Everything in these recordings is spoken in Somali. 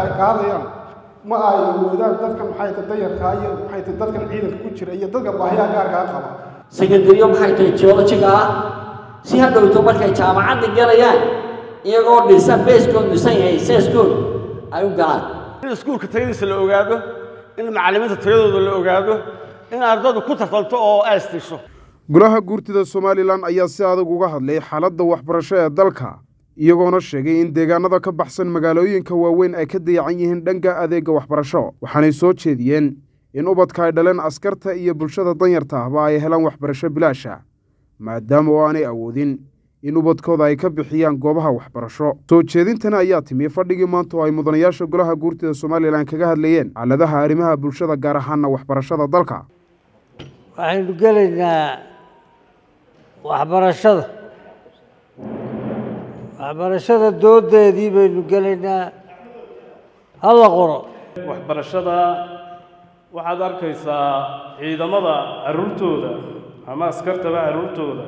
ay qaadayaan. Ma ay awoodaan dadkan maxay tahay dayarkaa iyo maxay tahay dadkan ciidanka ku jira iyo dadka baahiyaha gaarkaa qaba? Sekandariyo maxay tahay geologiga ah? Si ha dhowto markay jaamacadda galayaan iyagoo dhisan beeskood dhisan yahay seeskood ay u galaan. In iskuulka tayadiisa la ogaado in macallimiinta tayadooda la ogaado in ardadu ku tartanto oo aastisho golaha guurtida somalilan ayaa si adag uga hadlay xaaladda waxbarasho ee dalka iyagoona sheegay in deegaanada ka baxsan magaalooyinka waaweyn ay ka dayacan yihiin dhanka adeegga waxbarasho. Waxaanay soo jeediyeen in ubadka ay dhaleen askarta iyo bulshada danyarta ahba ay helaan waxbarasho bilaasha maadaama oo aanay awoodin in ubadkooda ay ka bixiyaan goobaha waxbarasho. Soo jeedintana ayaa timi fadhigii maanta oo ay mudanayaasha golaha guurtida somalilan kaga hadlayeen xaaladaha arrimaha bulshada gaar ahaana waxbarashada dalka. Waxaynu gelaynaa waxbarashada waxbarashada doodeedii baynu gelaynaa hala qoro. Waxbarashada waxaad arkaysaa ciidamada carruurtooda ama askartaba carruurtooda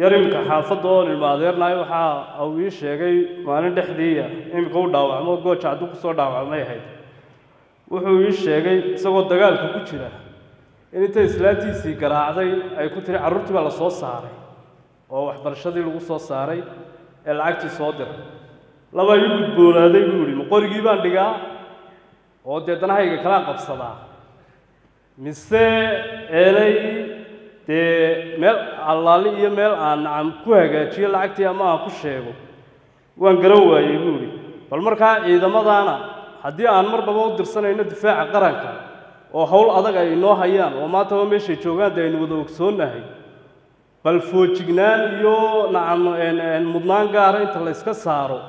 yar iminka xaafadda oon ilma adeernahay waxaa uu ii sheegay maalin dhexdiiya iminka u dhaawacmo gooja hadduu ku soo dhaawacmay ahayd. Wuxuu ii sheegay isagoo dagaalka ku jira in intay islaantiisii garaacday ay ku tiri carruurtii baa la soo saaray oo waxbarashadii lagu soo saaray ee lacagtii soo diray laba ii gudboonaaday buu yidhi ma qorigii baan dhigaa. Oo dee danahayga kalaan qabsadaa. Mise eelay dee meel allaali iyo meel aan nacam ku hagaajiyo lacagtii ama aan ku sheego? Waan garan waayey buu yidhi. Bal markaa ciidamadaana haddii aan marbaba u dirsanayno difaaca qaranka oo howl adag ay inoo hayaan oo maantaba meeshay joogaan dee aynu wada ogsoonnahay bal foojignaan iyo nacam mudnaan gaara inta la yska saaro.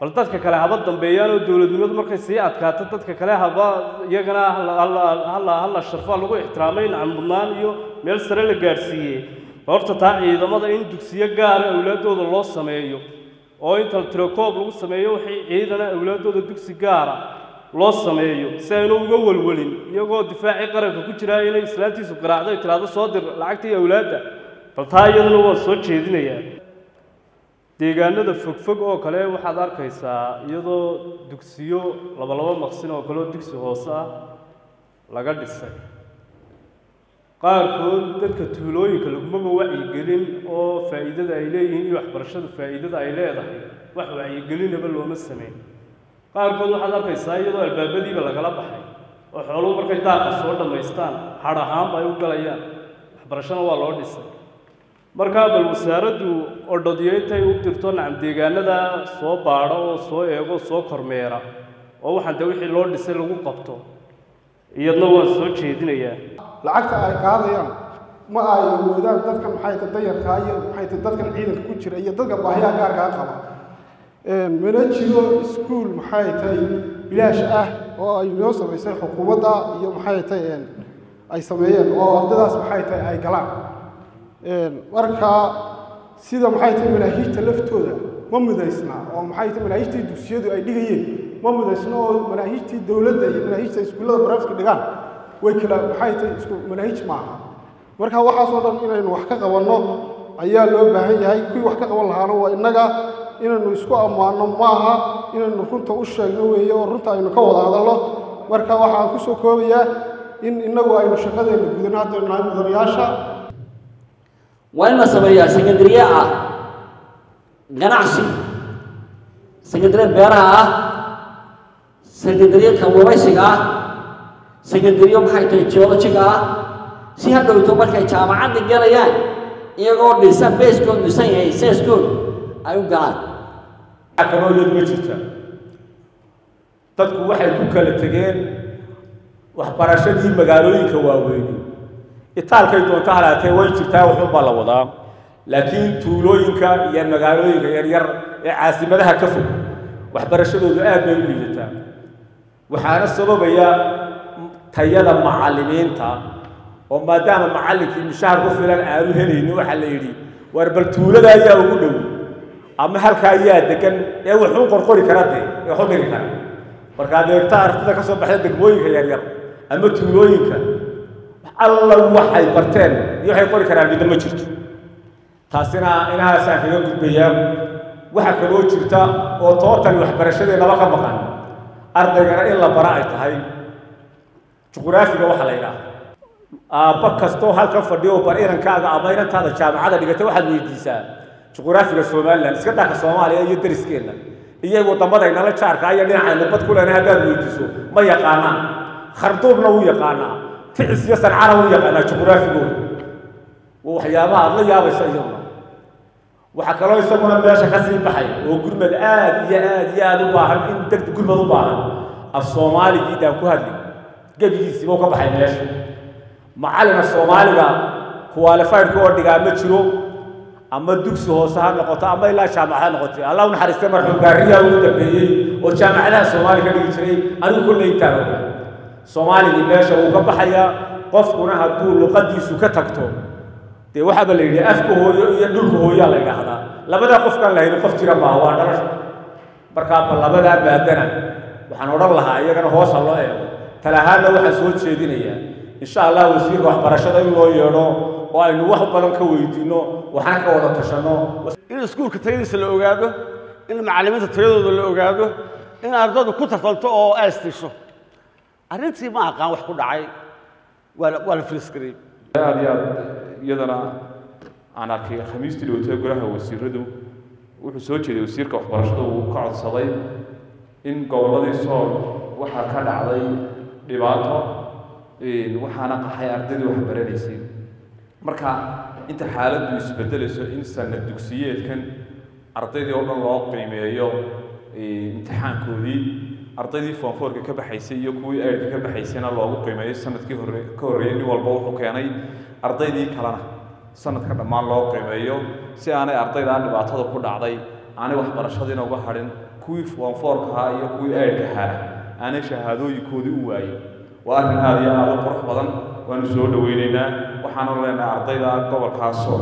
Bal dadka kale haba dambeeyaan oo dowladnimadu markay sii adkaato dadka kale haba iyagana hala sharfa lagu ixtiraamay nacam mudnaan iyo meel sare la gaadhsiiyey horta taa ciidamada in dugsiyo gaara awlaaddooda loo sameeyo oo inta tirakoob lagu sameeyo waxay ciidana awlaaddooda dugsi gaara loo sameeyo si aynu uga walwalin. Iyagoo difaacii qaranka ku jiraa inay islaantiisu garaacdo ay tiraahdo soo dir lacagtii awlaadda bal taa iyaduna waan soo jeedinayaa deegaanada fogfog oo kale waxaad arkaysaa iyadoo dugsiyo labalaba maqsin oo kale oo dugsi hoose ah laga dhisay. Qaarkood dadka tuulooyinka lagumaba wacyigelin oo faa'iidada ay leeyihiin iyo waxbarashada faa'iidada ay leedahay wax wacyigelinaba looma sameyn. Qaarkood waxaad arkaysaa iyadoo albaabadiiba lagala baxay oo xooluhu markay daaqa soo dhammaystaan hadh ahaanba ay u galayaan waxbarashana waa loo dhisay markaa bal wasaaraddu odhodiyo intay u dirto nacam deegaanada soo baadho oo soo eego soo kormeera oo waxaan dee wixii loo dhisay lagu qabto iyadna waan soo jeedinayaa. Lacagta ay qaadayaan ma ay awoodaan dadkan maxay tahay dayarkaa iyo maxay tahay dadkan ciidanka ku jira iyo dadka baahiyaha gaarkaa qaba. Mana jiro iskuul maxay tahay bilaash ah oo ay noo samaysay xukuumadda iyo maxay tahay ay sameeyeen oo ardadaas maxay tahay ay galaan marka sida maxay tahay manaahiijta laftooda? Ma midaysna oo maxay tahay manaahiijtii dugsiyadu ay dhigayeen? Ma midaysna oo manaahiijtii dowladda iyo manaahiijta iskuullada barafka dhigaan? Way kala maxay tahay isku manaahiij maaha? Marka waxaasoo dhan inaynu wax ka qabanno ayaa loo baahan yahay. Kuwii wax ka qaban lahaana waa innaga inaynu isku ammaanno maaha inaynu runta u sheegno weeye oo runta aynu ka wada hadalno. Marka waxaan ku soo koobayaa in innagu aynu shaqadeenna gudano haddaynu nahay mudanayaasha waa in la sameeyaa sekandariye ah. Ganacsi. Sekandariye beeraha ah. Sekandariye kalluumaysiga ah. Sekandariyo maxay tahay geologiga ah. Si ha markay jaamacadda galayaan iyagoo dhisan beeskood dhisan yahay seeskood ay u galaan. Kaloo iyadu ma jirta. Dadku waxay ku kala tegeen waxbarashadii magaalooyinka waaweyni itaalkay doonto halaatee way jirtaa waxun baa la wadaa. Laakiin tuulooyinka iyo magaalooyinka yaryar ee caasimadaha ka fog waxbarashadoodu aad bay u liidataa. Waxaana sababaya tayada macallimiinta oo maadaama macallinkii mushahar ku filan aanu helaynin waxaa la yidhi war bal tuulada ayaa ugu dhow ama halka ayaa degan ee wuxuu qorqori kara dee ee waxu dhigi kara markaad eegta artida ka soo baxda degmooyinka yaryar ama tuulooyinka alla waxay barteen iyo waxay qori karaan midna ma jirto. Taasina inahaasaan kaga gudbayaa waxa kaloo jirta oo tootan waxbarashadeennaba ka maqan. Ardaygana in la bara ay tahay. Juqraafiga waxaa la yidhaahda aabba kastoo halkan fadhiyo bar inankaaga ama inantaada jaamacada dhigata waxaad weydiisaa juqraafiga somalilan iska dhaka soomaaliya iyo dariskeena iyo wadamadaynala jaarka iyo dhinacayna bad ku lena haddaad weydiiso ma yaqaanaan. Kharduubna wuu yaqaanaa ticis iyo sancana wuu yaqaanaa juqraafigooda waa waxyaabaha la yaabaysa iyaguna waxaa kaloo isaguna meesha ka sii baxaya oo gurmad aad iyo aad iyo aad u baahan in deg gurmad u baahan af soomaaligiidaan ku hadli gebigiisiiba u ka baxay meesha macallina soomaaliga kuwaalifaydka oo dhigaa ma jiro ama dugsi hoose ha noqoto ama ilaa jaamacad ha noqotay allah u naxariistay marxuum gaariyaa ugu dambeeyey oo jaamacadaha soomaali ka dhigi jiray anigu kolley intaan ogaa soomaaligii meesha wuu ka baxayaa qofkuna hadduu luqadiisu ka tagto. Dee waxaaba la yidhi afka hooyo iyo dhulka hooyaa la yidhaahdaa. Labadaa qofkaan la haynin qof jira maaha waa dhalasha markaaba labadaa maadana waxaan odhan lahaa iyagana hoosa loo eego. Talahaadna waxaan soo jeedinayaa insha allah wasiirka waxbarashada in loo yeedho oo aynu wax badan ka weydiinno waxaan ka wada tashanno. In iskuulka tayadiisa la ogaado in macallimiinta tayadooda la ogaado in ardadu ku tartanto oo aastisho arrintii ma aqaan wax ku dhacay. Waa la- filisgarey aad iyo aad iyadana aan arkay khamiistii dhowtay golaha wasiiradu wuxuu soo jeeday wasiirka waxbarashada uu ka codsaday in gobolladii sool waxaa ka dhacday dhibaato waxaana qaxay ardaydii wax baranaysay marka inta xaaladdu isbedelayso in sanad dugsiyeedkan ardaydii oo dhan loo qiimeeyo imtixaankoodii ardaydii foonfoorka ka baxaysay iyo kuwii eydhka ka baxaysayna loogu qiimeeyo sannadkii hore ka horreeyey nin walba wuxuu keenay ardaydii kalena sanadka dhammaan loo qiimeeyo si aanay ardaydaa dhibaatada ku dhacday aanay waxbarashadiina uga hadhin kuwii foonfoorka ahaa iyo kuwii eydhka ahaa aanay shahaadooyinkoodii u waayin waa arrin aad iyo aad u qurux badan waanu soo dhaweynaynaa waxaanu leenahay ardayda gobolkaasoo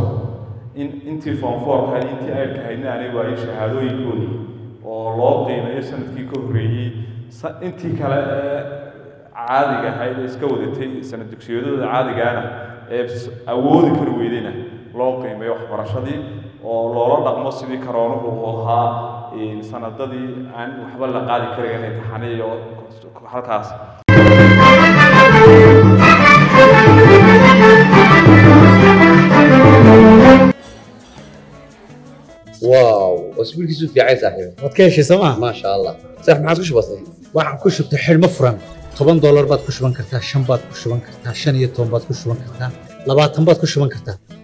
in intii foonfoorka intii eydhka haydna aanay waayin shahaadooyinkoodii oo loo qiimayo sannadkii ka horreeyey intii kale ee caadiga ahayd ee iska wadatay sanad dugsiyadooda caadigaana ee awoodi kari weydayna loo qiimayo waxbarashadii oo loola dhaqmo sidii karoonuhu u ahaa sanadadii aan waxba la qaadi karayn imtixaaniya halkaas. Waa اسبوع كيسو في عايز صاحبي waad ka heshay sooma ما شاء الله صح ما عادش بسيط waxaan ku shubtay xidhmo furan toban doolar baad ku shuban kartaa shan baad ku shuban kartaa shan iyo toban baad ku shuban kartaa labaatan baad ku shuban kartaa